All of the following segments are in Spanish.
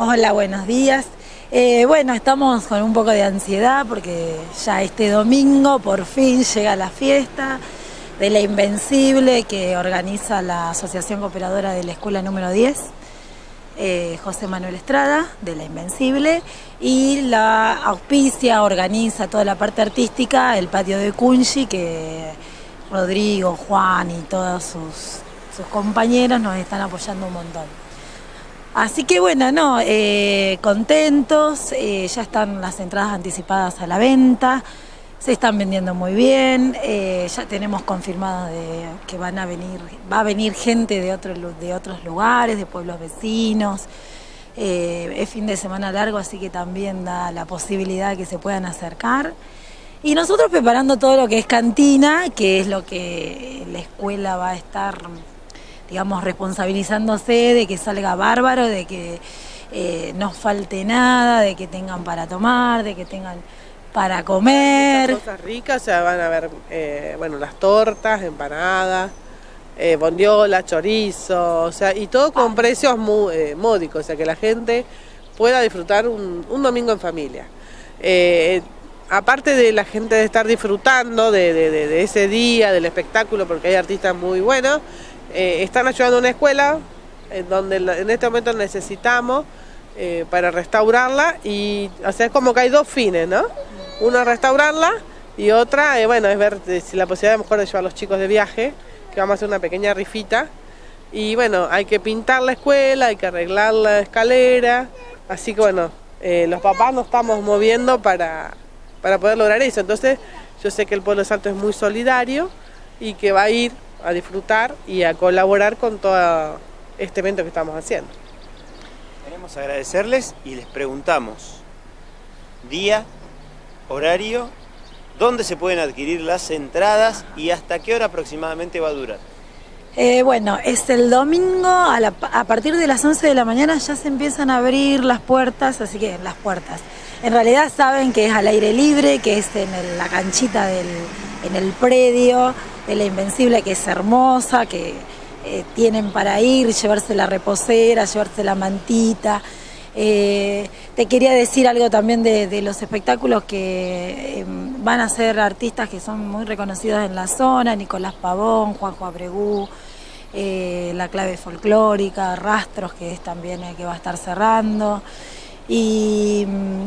Hola, buenos días. Eh, bueno, estamos con un poco de ansiedad porque ya este domingo por fin llega la fiesta de la Invencible que organiza la Asociación Cooperadora de la Escuela número 10, eh, José Manuel Estrada, de la Invencible, y la auspicia, organiza toda la parte artística, el patio de Cunchi, que Rodrigo, Juan y todos sus, sus compañeros nos están apoyando un montón. Así que bueno, no, eh, contentos, eh, ya están las entradas anticipadas a la venta, se están vendiendo muy bien, eh, ya tenemos confirmado de que van a venir, va a venir gente de, otro, de otros lugares, de pueblos vecinos. es fin de semana largo, así que también da la posibilidad que se puedan acercar. Y nosotros preparando todo lo que es cantina, que es lo que la escuela va a estar digamos, responsabilizándose de que salga bárbaro, de que eh, no falte nada, de que tengan para tomar, de que tengan para comer. Cosas ricas, o sea, van a ver, eh, bueno, las tortas, empanadas, eh, bondiola, chorizo, o sea, y todo con precios muy eh, módicos, o sea, que la gente pueda disfrutar un, domingo en familia. aparte de la gente de estar disfrutando de ese día, del espectáculo, porque hay artistas muy buenos, eh, están ayudando a una escuela en donde en este momento necesitamos eh, para restaurarla y o es como que hay dos fines, ¿no? Una restaurarla y otra, eh, bueno, es ver si la posibilidad de mejor de llevar a los chicos de viaje, que vamos a hacer una pequeña rifita. Y bueno, hay que pintar la escuela, hay que arreglar la escalera, así que bueno, los papás nos estamos moviendo para, para poder lograr eso. Entonces, yo sé que el Pueblo Santo es muy solidario y que va a ir a disfrutar y a colaborar con todo este evento que estamos haciendo. Queremos agradecerles y les preguntamos día, horario, dónde se pueden adquirir las entradas y hasta qué hora aproximadamente va a durar. Eh, bueno, es el domingo, a, a, partir de las 11 de la mañana ya se empiezan a abrir las puertas, así que las puertas. En realidad saben que es al aire libre, que es en la canchita del, en el predio, de la Invencible, que es hermosa, que eh, tienen para ir, llevarse la reposera, llevarse la mantita. Eh, te quería decir algo también de, los espectáculos que em, van a ser artistas que son muy reconocidos en la zona, Nicolás Pavón, Juanjo Abregú, eh, La Clave Folclórica, Rastros, que es también el que va a estar cerrando. Y,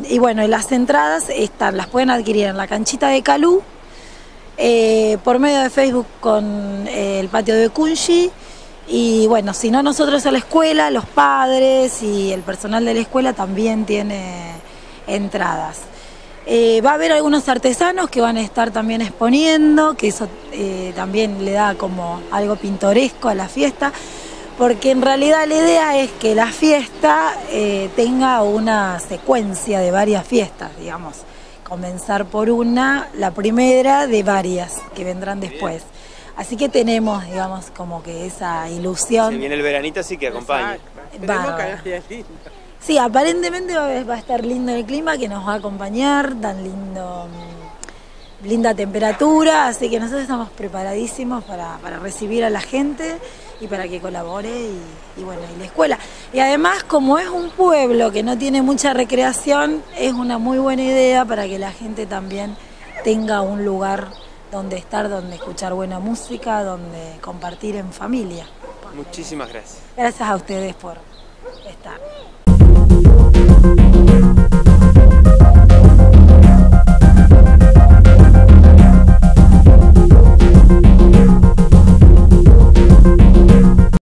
y bueno, las entradas están, las pueden adquirir en la canchita de Calú, eh, por medio de Facebook con eh, el patio de Kunji y bueno, si no nosotros a la escuela, los padres y el personal de la escuela también tiene entradas. Eh, va a haber algunos artesanos que van a estar también exponiendo, que eso también le da como algo pintoresco a la fiesta, porque en realidad la idea es que la fiesta tenga una secuencia de varias fiestas, digamos comenzar por una, la primera de varias que vendrán después. Así que tenemos, digamos, como que esa ilusión. Se viene el veranito, así que acompaña. Sí, aparentemente va a estar lindo el clima que nos va a acompañar, tan lindo, mm, linda temperatura, así que nosotros estamos preparadísimos para, para recibir a la gente y para que colabore y, bueno, y la escuela. Y además, como es un pueblo que no tiene mucha recreación, es una muy buena idea para que la gente también tenga un lugar donde estar, donde escuchar buena música, donde compartir en familia. Muchísimas gracias. Gracias a ustedes por estar.